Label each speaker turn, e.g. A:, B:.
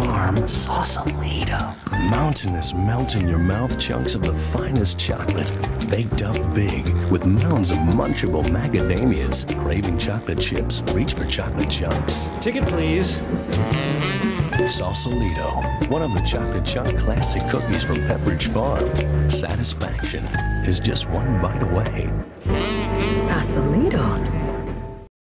A: Farm Sausalito.
B: Mountainous, melt in your mouth chunks of the finest chocolate, baked up big with mounds of munchable macadamias. Craving chocolate chips? Reach for chocolate chunks.
A: Ticket, please.
B: Sausalito, one of the chocolate chunk classic cookies from Pepperidge Farm. Satisfaction is just one bite away.